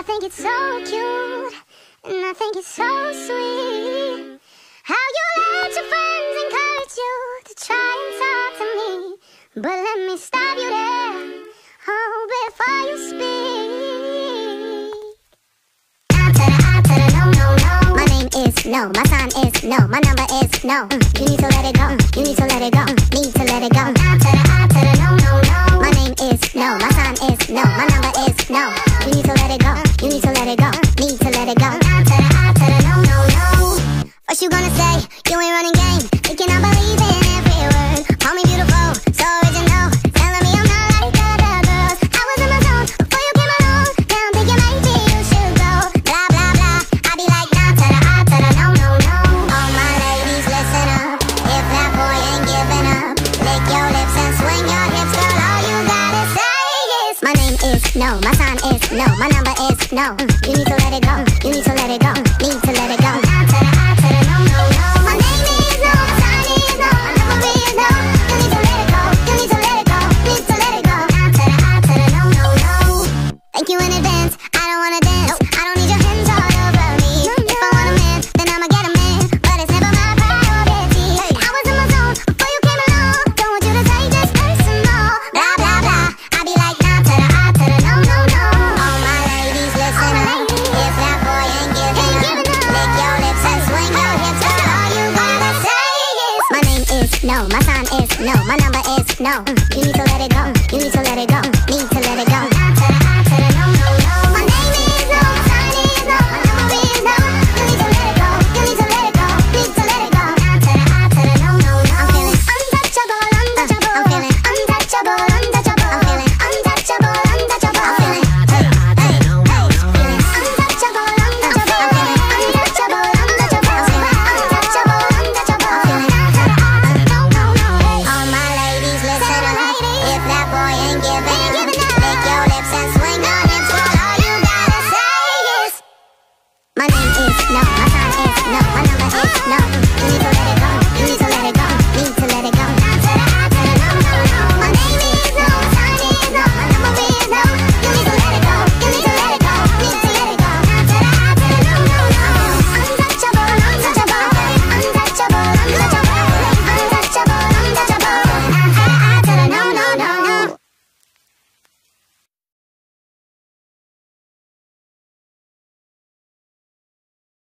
I think it's so cute, and I think it's so sweet. How you let your friends encourage you to try and talk to me. But let me stop you there, oh, before you speak. I to the I to the no, no, no. My name is no, my sign is no, my number is no. Mm, you need to let it go, you need to let it go, need to let it go. I to the I to the no, no, no. You ain't running thinking I believe in every word. Call me beautiful, so original. Telling me I'm not like other girls. I was in my zone before you came along. Now I'm maybe you should go. Blah blah blah. I be like the no no no. All my ladies listen up. If that boy ain't giving up, lick your lips and swing your hips, girl. All you gotta say is my name is no, my sign is no, my number is no. Mm, you need to let it go, you need to let it go, need you in advance. I don't wanna dance. I don't need your hands all over me. If I want a man, then I'ma get a man. But it's never my priority. I was in my zone before you came along. Don't want you to take this personal. Blah blah blah. I be like nah to the I to the no no no. All my ladies listen up. If that boy ain't giving up, lick your lips and swing your hips. Girl, all you gotta say is my name is no, my sign is no, my number is no. Mm, you need to let it go. You need to let it go. Need to let it go.